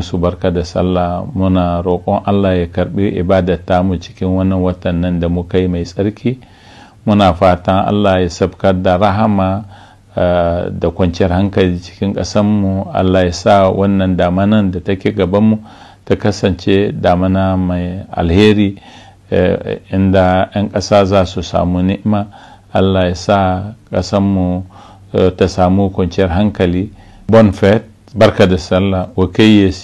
musu barka da sallah. Muna roƙon allah ya karɓi ibadata mu cikin wannan watan nan da muka yi mai tsarki. Muna fatan allah ya sabkar da rahama eh, da kwanciyar hankali cikin ƙasanmu allah ya sa wannan damanan da take gabanmu ta kasance damana mai alheri eh, inda 'yan ƙasa za su samu ni'ima. Allah ya sa ƙasanmu eh, ta samu kwanciyar hankali. Bon barka da sallah. Wa